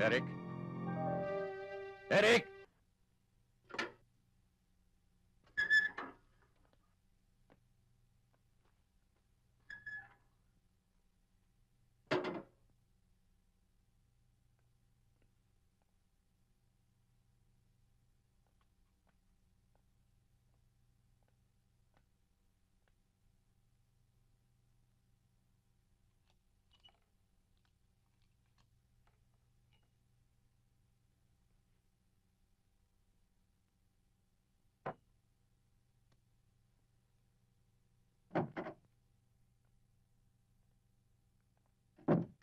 Eric? Eric!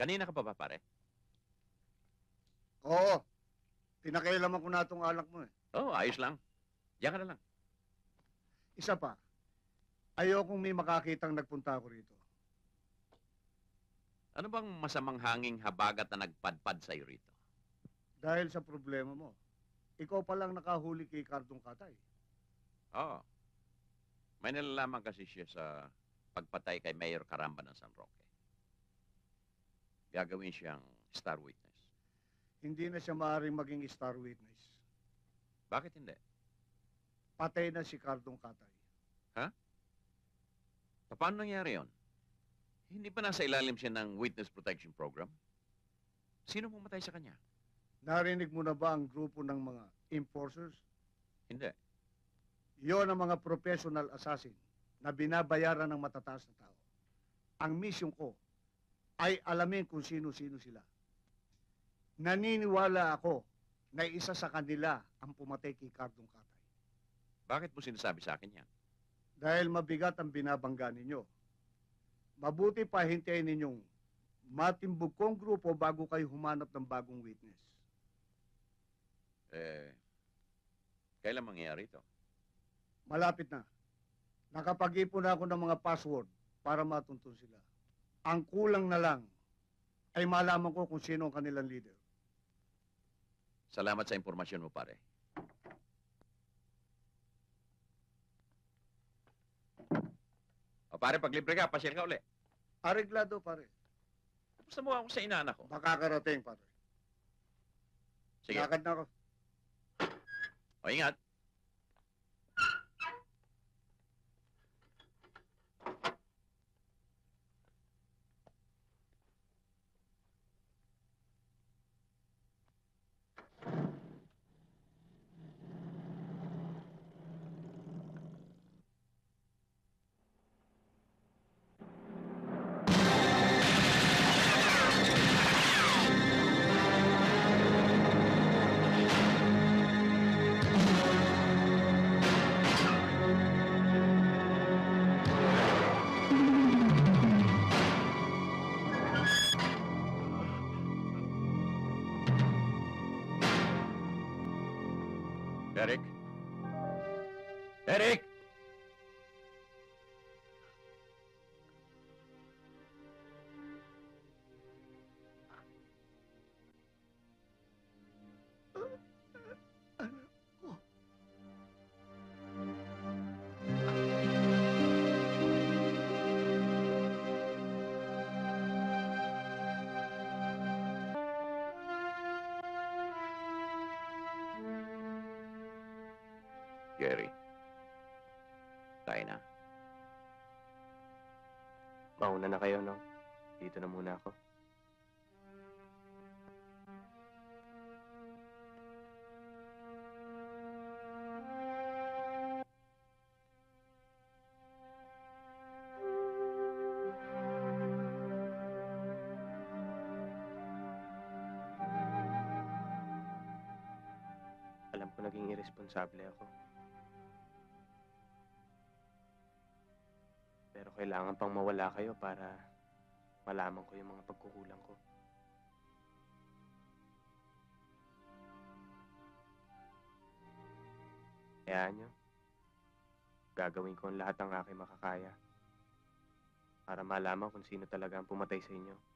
Kanina ka pa ba, pare? Oo. Pinakailaman ko na itong alak mo eh. Oo, oh, ayos lang. Diyan ka na lang. Isa pa. Ayokong may makakitang nagpunta ako rito. Ano bang masamang hanging habagat na nagpadpad sa'yo rito? Dahil sa problema mo. Ikaw pa lang nakahuli kay Cardong Katay. Oo. May nalalaman kasi siya sa pagpatay kay Mayor Caramba ng San Roque. Gagawin siyang star witness. Hindi na siya maaaring maging star witness. Bakit hindi? Patay na si Cardong Katay. Paano nangyari yon? Hindi ba nasa ilalim siya ng witness protection program? Sino pumatay sa kanya? Narinig mo na ba ang grupo ng mga enforcers? Hindi. Yon ang mga professional assassin na binabayaran ng matataas na tao. Ang mission ko ay alamin kung sino-sino sila. Naniniwala ako na isa sa kanila ang pumatay kay Cardong Katay. Bakit mo sinasabi sa akin yan? Dahil mabigat ang binabangga ninyo. Mabuti pa hintayin ninyong matimbog kong grupo bago kayo humanap ng bagong witness. Eh, kailan mangyayari ito? Malapit na. Nakapag-ipon na ako ng mga password para matuntun sila. Ang kulang na lang ay malaman ko kung sino ang kanilang leader. Salamat sa impormasyon mo, pare. O pare, pag libre ka, pasyal ka uli. Areglado, pare. Tapos mo ako sa inaanak ko. Makakarating, pare. Sige, Lakad na ako. o ingat. Eric? Eric! Gary. Tayo na. Mauna na kayo, no? Dito na muna ako. Alam ko naging irresponsable ako. Pero kailangan pang mawala kayo para malaman ko yung mga pagkukulang ko. Hayaan nyo. Gagawin ko ang lahat ng aking makakaya para malaman kung sino talaga ang pumatay sa inyo.